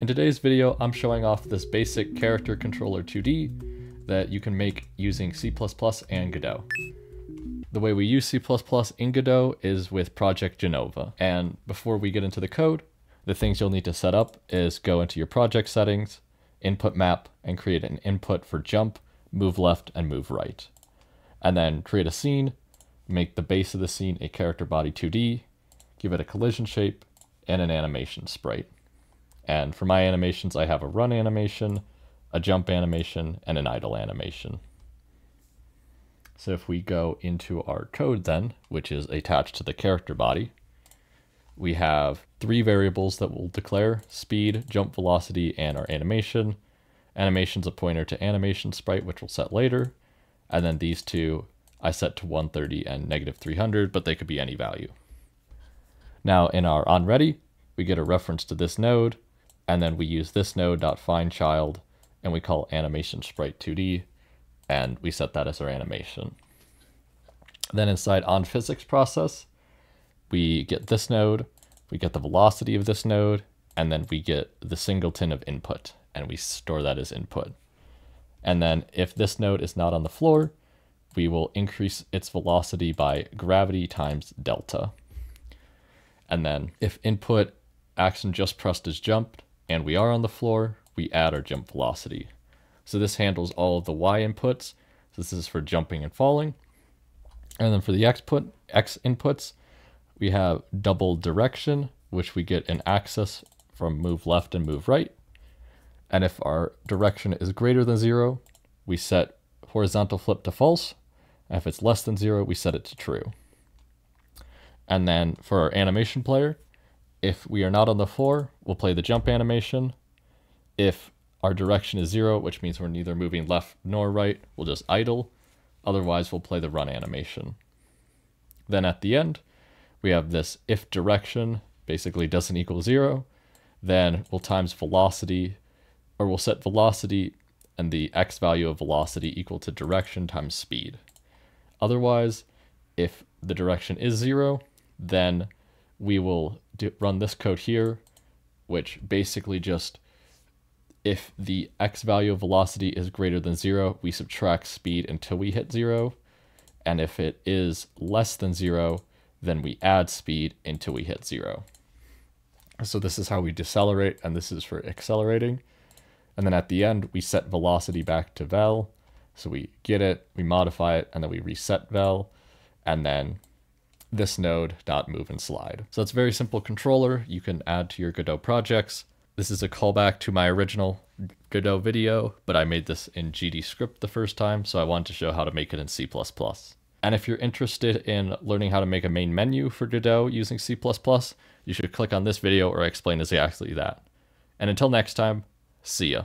In today's video, I'm showing off this basic character controller 2D that you can make using C++ and Godot. The way we use C++ in Godot is with Projekt Jenova. And before we get into the code, the things you'll need to set up is go into your project settings, input map, and create an input for jump, move left, and move right. And then create a scene, make the base of the scene a character body 2D, give it a collision shape, and an animation sprite. And for my animations, I have a run animation, a jump animation, and an idle animation. So if we go into our code then, which is attached to the character body, we have three variables that we'll declare, speed, jump velocity, and our animation. Animation's a pointer to animation sprite, which we'll set later. And then these two I set to 130 and negative 300, but they could be any value. Now in our onReady, we get a reference to this node, and then we use this node.findChild and we call animation sprite 2D and we set that as our animation. Then inside on physics process, we get this node, we get the velocity of this node, and then we get the singleton of input and we store that as input. And then if this node is not on the floor, we will increase its velocity by gravity times delta. And then if input action just pressed is jumped, and we are on the floor, we add our jump velocity. So this handles all of the Y inputs. So this is for jumping and falling. And then for the X, put, X inputs, we have double direction, which we get an axis from move left and move right. And if our direction is greater than zero, we set horizontal flip to false. And if it's less than zero, we set it to true. And then for our animation player, if we are not on the floor, we'll play the jump animation. If our direction is zero, which means we're neither moving left nor right, we'll just idle. Otherwise, we'll play the run animation. Then at the end, we have this if direction basically doesn't equal zero, then we'll times velocity, or we'll set velocity and the x value of velocity equal to direction times speed. Otherwise, if the direction is zero, then we will do, run this code here, which basically just if the x value of velocity is greater than zero, we subtract speed until we hit zero. And if it is less than zero, then we add speed until we hit zero. So this is how we decelerate, and this is for accelerating. And then at the end, we set velocity back to vel. So we get it, we modify it, and then we reset vel. And then this node dot move and slide. So it's a very simple controller you can add to your Godot projects. This is a callback to my original Godot video, but I made this in GDScript the first time, so I wanted to show how to make it in C++. And if you're interested in learning how to make a main menu for Godot using C++, you should click on this video or I explain exactly that. And until next time, see ya.